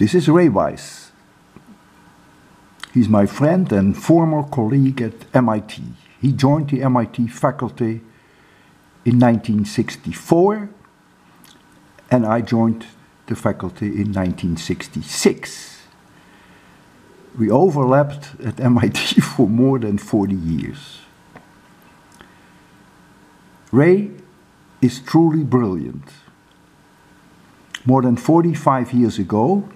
This is Rai Weiss. He's my friend and former colleague at MIT. He joined the MIT faculty in 1964 and I joined the faculty in 1966. We overlapped at MIT for more than 40 years. Rai is truly brilliant. More than 45 years ago,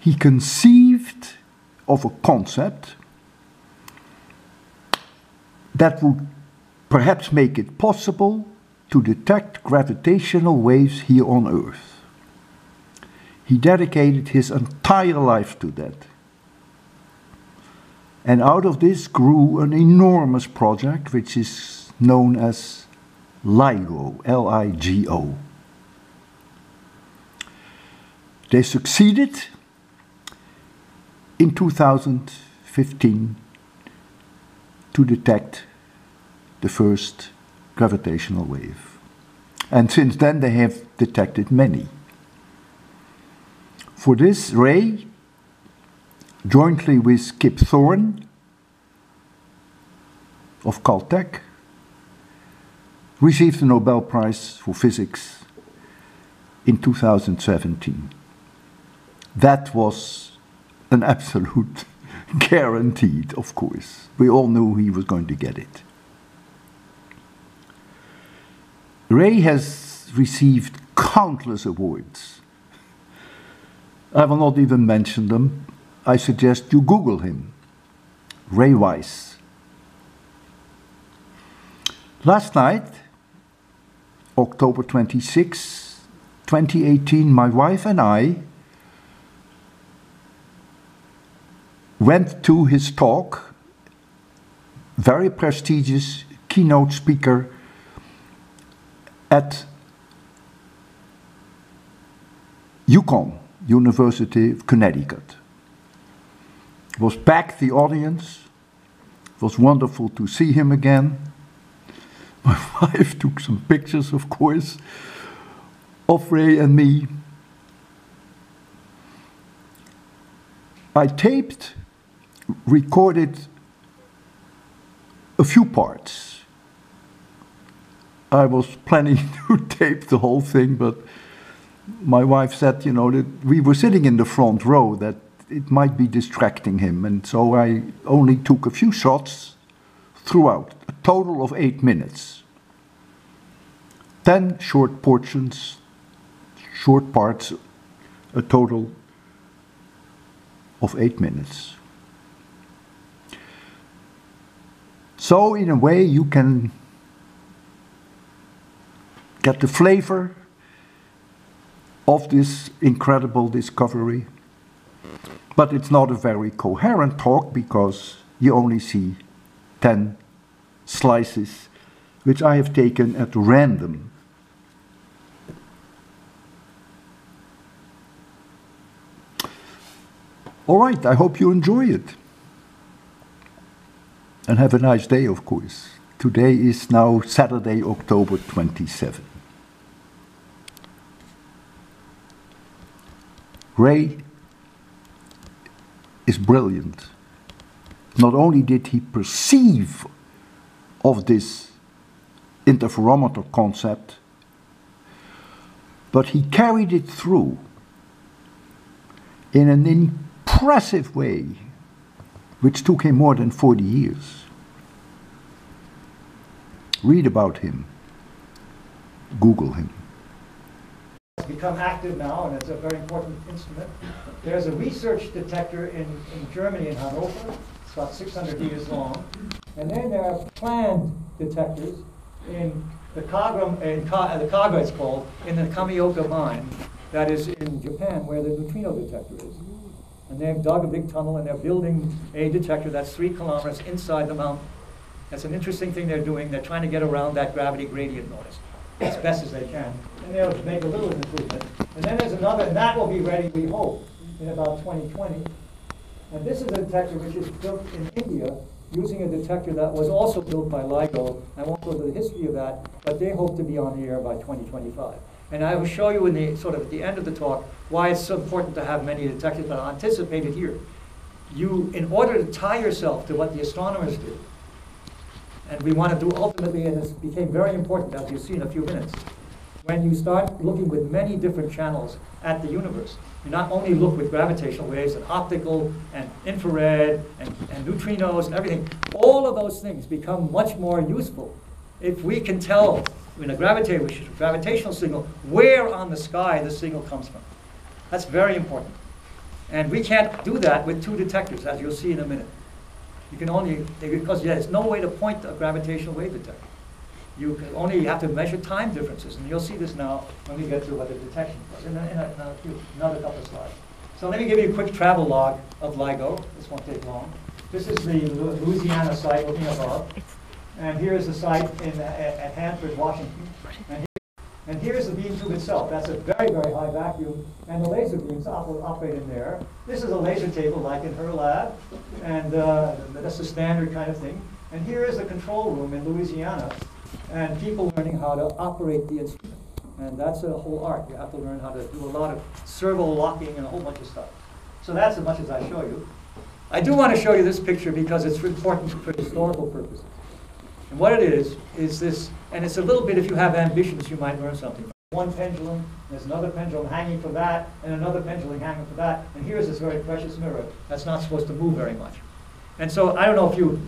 he conceived of a concept that would perhaps make it possible to detect gravitational waves here on Earth. He dedicated his entire life to that. And out of this grew an enormous project which is known as LIGO, L I G O. They succeeded in 2015 to detect the first gravitational wave. And since then they have detected many. For this, Rai, jointly with Kip Thorne of Caltech, received the Nobel Prize for Physics in 2017. That was an absolute guaranteed, of course. We all knew he was going to get it. Rai has received countless awards. I will not even mention them. I suggest you Google him. Rai Weiss. Last night, October 26, 2018, my wife and I went to his talk, very prestigious keynote speaker at UConn, University of Connecticut. It was packed, the audience. It was wonderful to see him again. My wife took some pictures, of course, of Rai and me. I taped, recorded a few parts. I was planning to tape the whole thing, but my wife said, you know, that we were sitting in the front row, that it might be distracting him. And so I only took a few shots throughout, a total of eight minutes. Ten short portions, short parts, a total of eight minutes. So, in a way, you can get the flavor of this incredible discovery. But it's not a very coherent talk because you only see 10 slices, which I have taken at random. All right, I hope you enjoy it. And have a nice day, of course. Today is now Saturday, October 27. Rai is brilliant. Not only did he perceive of this interferometer concept, but he carried it through in an impressive way, which took him more than 40 years. Read about him. Google him. It's become active now, and it's a very important instrument. There's a research detector in, in Germany, in Hanover. It's about 600 meters long. And then there are planned detectors in the Kagra, in Ka, uh, the Kagra it's called, in the Kamioka mine, that is in Japan, where the neutrino detector is. And they've dug a big tunnel, and they're building a detector that's three kilometers inside the mountain. That's an interesting thing they're doing. They're trying to get around that gravity gradient noise as best as they can. And they'll make a little improvement. And then there's another, and that will be ready, we hope, in about 2020. And this is a detector which is built in India using a detector that was also built by LIGO. I won't go into the history of that, but they hope to be on the air by 2025. And I will show you in the, sort of at the end of the talk, why it's so important to have many detectors, but I'll anticipate it here. You, in order to tie yourself to what the astronomers do, and we want to do ultimately, and this became very important, as you'll see in a few minutes, when you start looking with many different channels at the universe, you not only look with gravitational waves and optical and infrared and, and neutrinos and everything, all of those things become much more useful if we can tell in a gravita gravitational signal where on the sky the signal comes from. That's very important. And we can't do that with two detectors, as you'll see in a minute. You can only, because there's no way to point a gravitational wave detector. You can only have to measure time differences, and you'll see this now when we get to what the detection was in, a, in, a, in a few, another couple of slides. So let me give you a quick travel log of LIGO. This won't take long. This is the Louisiana site looking above. And here's the site in, at, at Hanford, Washington. And, here, and here's the beam tube itself. That's a very, very high vacuum. And the laser beams operate in there. This is a laser table like in her lab. And uh, that's a standard kind of thing. And here is the control room in Louisiana. And people learning how to operate the instrument. And that's a whole art. You have to learn how to do a lot of servo locking and a whole bunch of stuff. So that's as much as I show you. I do want to show you this picture because it's important for historical purposes. And what it is, is this, and it's a little bit, if you have ambitions, you might learn something. One pendulum, there's another pendulum hanging for that, and another pendulum hanging for that, and here's this very precious mirror that's not supposed to move very much. And so I don't know if you,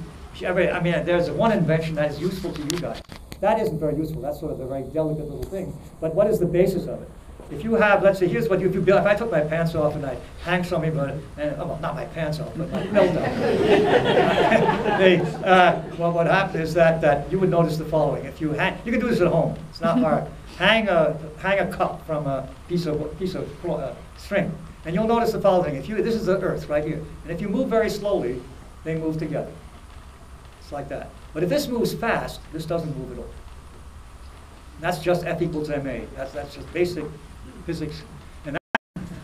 ever, I mean, there's one invention that is useful to you guys. That isn't very useful. That's sort of the very delicate little thing. But what is the basis of it? If you have, let's say, here's what you, if you build, if I took my pants off and I hang something, but, and, oh, well, not my pants off, but my belt off. they, uh, well, what happened is that, that you would notice the following. If you hang, you can do this at home. It's not hard. hang a, hang a cup from a piece of, piece of uh, string. And you'll notice the following. If you, this is the earth right here. And if you move very slowly, they move together. It's like that. But if this moves fast, this doesn't move at all. That's just F equals ma. That's, that's just basic physics. And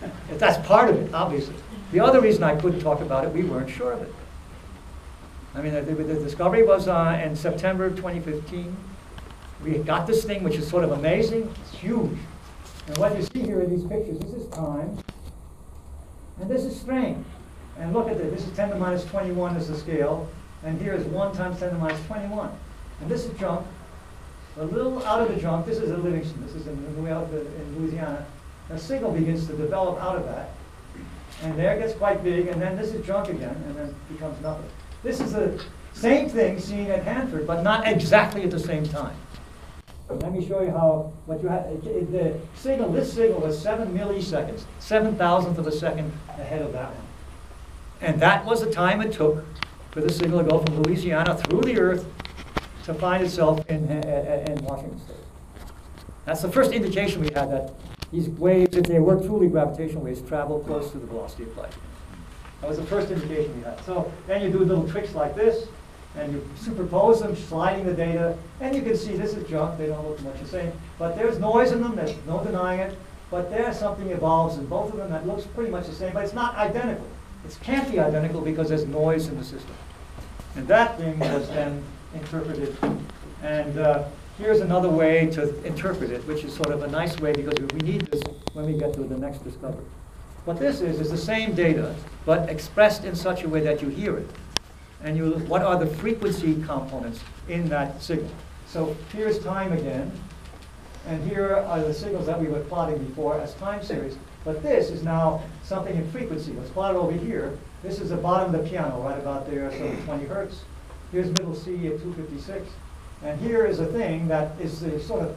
that, that's part of it, obviously. The other reason I couldn't talk about it, we weren't sure of it. I mean, the, the discovery was uh, in September of 2015. We got this thing, which is sort of amazing. It's huge. And what you see here in these pictures, this is time, and this is strain. And look at this. This is 10 to the minus 21 is the scale, and here is 1 times 10 to the minus 21. And this is junk, a little out of the junk, this is in Livingston, this is in, in Louisiana, a signal begins to develop out of that. And there it gets quite big, and then this is junk again, and then becomes nothing. This is the same thing seen at Hanford, but not exactly at the same time. Let me show you how, what you have, the signal, this signal was seven milliseconds, seven thousandth of a second ahead of that one. And that was the time it took for the signal to go from Louisiana through the earth to find itself in, in Washington State. That's the first indication we had that these waves, if they were truly gravitational waves, travel close to the velocity of light. That was the first indication we had. So then you do little tricks like this, and you superpose them, sliding the data, and you can see this is junk, they don't look much the same. But there's noise in them, there's no denying it, but there's something evolves in both of them that looks pretty much the same, but it's not identical. It can't be identical because there's noise in the system. And that thing was then interpreted. And uh, here's another way to interpret it, which is sort of a nice way because we need this when we get to the next discovery. What this is, is the same data, but expressed in such a way that you hear it. And you, what are the frequency components in that signal? So here's time again, and here are the signals that we were plotting before as time series. But this is now something in frequency. Let's plot it over here. This is the bottom of the piano, right about there, so 20 hertz. Here's middle C at 256. And here is a thing that is the sort of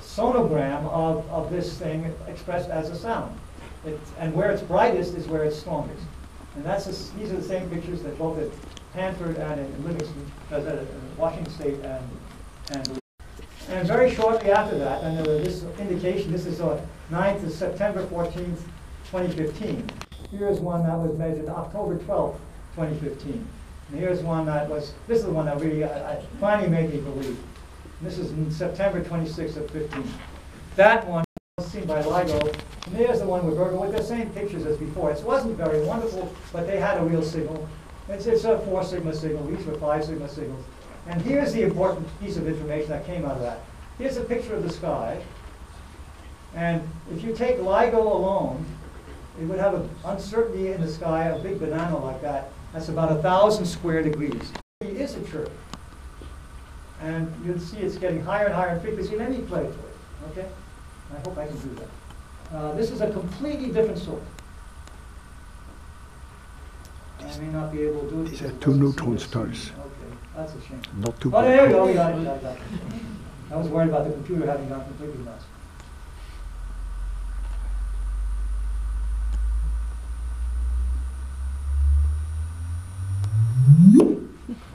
sonogram of, of this thing expressed as a sound. It, and where it's brightest is where it's strongest. And that's a, these are the same pictures that both at Hanford and in Livingston, as at Washington State and, and and very shortly after that, and this indication, this is uh, 9th of September 14th, 2015. Here's one that was measured October 12th, 2015. And here's one that was, this is the one that really I, I finally made me believe. And this is September 26th of 15. That one was seen by LIGO. And there's the one with Virgo with the same pictures as before. It wasn't very wonderful, but they had a real signal. It's, it's a four sigma signal. These were five sigma signals. And here's the important piece of information that came out of that. Here's a picture of the sky. And if you take LIGO alone, it would have an uncertainty in the sky, a big banana like that. That's about a thousand square degrees. It is a chirp. And you'll see it's getting higher and higher in frequency. Let me play for you, okay? I hope I can do that. Uh, this is a completely different sort. I may not be able to do it. These are two neutron stars. Okay, that's a shame. Not too Oh, there you go, bad. we got it, got it, got it. I was worried about the computer having gone completely nuts.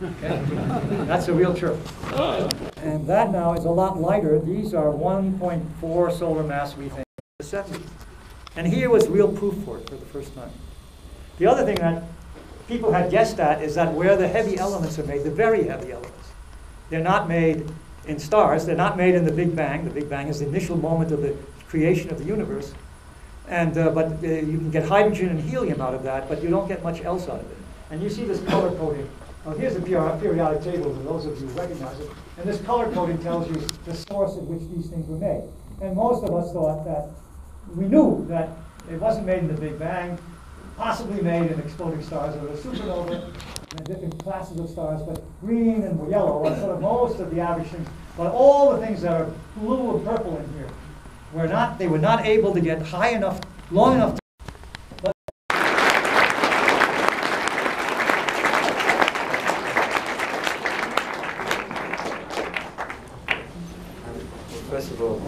Okay, That's a real chirp. And that now is a lot lighter. These are 1.4 solar mass, we think, the 70s. And here was real proof for it for the first time. The other thing that people had guessed at is that where the heavy elements are made, the very heavy elements, they're not made in stars, they're not made in the Big Bang. The Big Bang is the initial moment of the creation of the universe. And, uh, but uh, you can get hydrogen and helium out of that, but you don't get much else out of it. And you see this color coding. Oh, here's peri- periodic table for those of you who recognize it. And this color coding tells you the source at which these things were made. And most of us thought that we knew that it wasn't made in the Big Bang, possibly made in exploding stars or a supernova, and different classes of stars, but green and yellow are sort of most of the average things. But all the things that are blue and purple in here were not, they were not able to get high enough, long enough to First of all,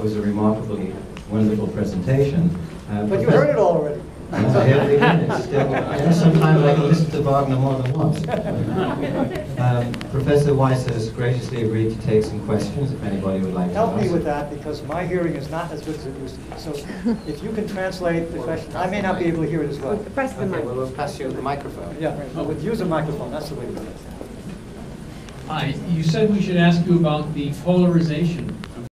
that was a remarkably wonderful presentation. Uh, But you heard it already. Yes, I heard it still, you sometimes I can listen to Wagner more than once. Um, Professor Weiss has graciously agreed to take some questions if anybody would like to Help me with that, because my hearing is not as good as it used to be. So if you can translate the question, I may not be able to hear it as well. Press the Okay, mic. well, we'll pass you the microphone. Yeah, but with- use a microphone, that's the way to do it. Hi, you said we should ask you about the polarization